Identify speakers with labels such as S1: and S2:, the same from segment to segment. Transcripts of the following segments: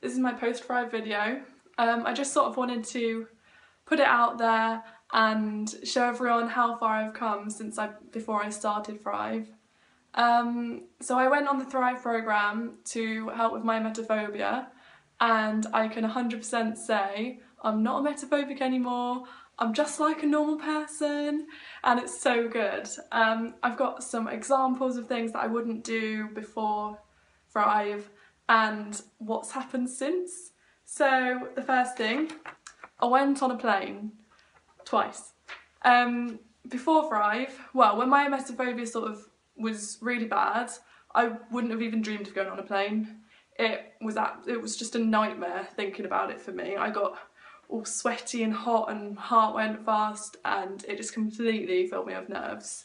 S1: this is my post Thrive video. Um, I just sort of wanted to put it out there and show everyone how far I've come since I before I started Thrive. Um, so I went on the Thrive programme to help with my emetophobia and I can 100% say I'm not emetophobic anymore, I'm just like a normal person and it's so good. Um, I've got some examples of things that I wouldn't do before Thrive and what's happened since. So the first thing, I went on a plane twice. Um, before Thrive, well, when my emetophobia sort of was really bad, I wouldn't have even dreamed of going on a plane. It was at, it was just a nightmare thinking about it for me. I got all sweaty and hot and heart went fast and it just completely filled me with nerves.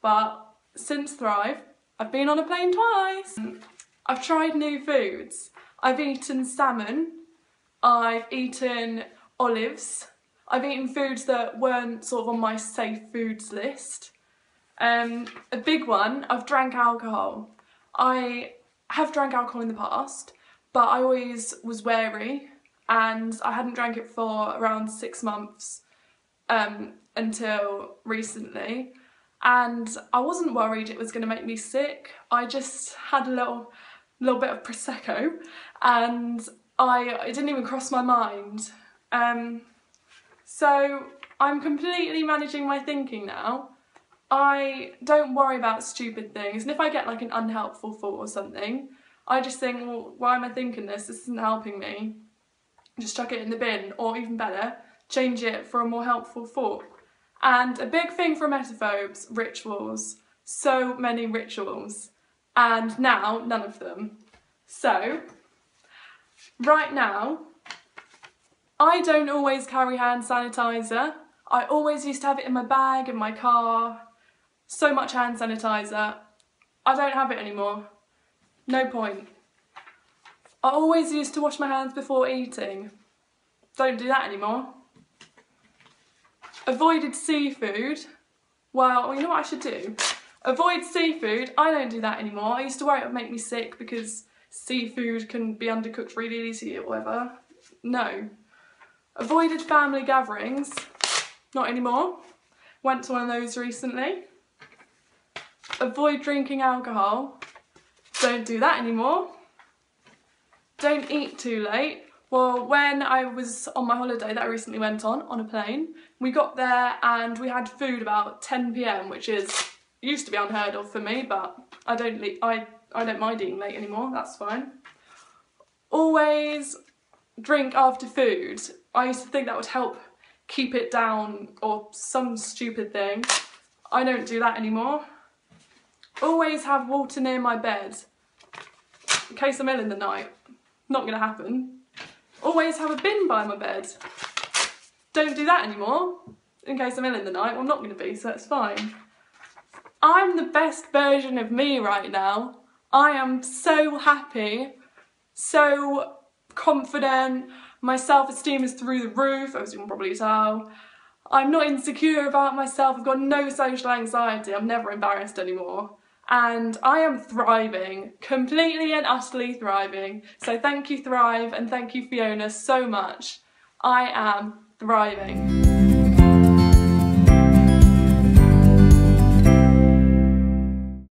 S1: But since Thrive, I've been on a plane twice. I've tried new foods. I've eaten salmon, I've eaten olives, I've eaten foods that weren't sort of on my safe foods list. Um, a big one, I've drank alcohol. I have drank alcohol in the past, but I always was wary and I hadn't drank it for around six months um, until recently and I wasn't worried it was going to make me sick. I just had a little little bit of prosecco and I it didn't even cross my mind. Um, so I'm completely managing my thinking now. I don't worry about stupid things and if I get like an unhelpful thought or something I just think well why am I thinking this? This isn't helping me just chuck it in the bin or even better, change it for a more helpful thought. And a big thing for emetophobes, rituals. So many rituals. And now, none of them. So, right now, I don't always carry hand sanitizer. I always used to have it in my bag, in my car. So much hand sanitizer. I don't have it anymore. No point. I always used to wash my hands before eating. Don't do that anymore. Avoided seafood. Well, you know what I should do? Avoid seafood. I don't do that anymore. I used to worry it would make me sick because seafood can be undercooked really easy or whatever. No. Avoided family gatherings. Not anymore. Went to one of those recently. Avoid drinking alcohol. Don't do that anymore. Don't eat too late. Well, when I was on my holiday that I recently went on, on a plane, we got there and we had food about 10pm, which is used to be unheard of for me, but I don't, I, I don't mind eating late anymore, that's fine. Always drink after food. I used to think that would help keep it down or some stupid thing. I don't do that anymore. Always have water near my bed in case I'm ill in the night. Not gonna happen. Always have a bin by my bed. Don't do that anymore, in case I'm ill in the night. Well, I'm not gonna be, so that's fine. I'm the best version of me right now. I am so happy, so confident. My self-esteem is through the roof, as you can probably tell. I'm not insecure about myself, I've got no social anxiety, I'm never embarrassed anymore and I am thriving, completely and utterly thriving. So thank you Thrive and thank you Fiona so much. I am thriving.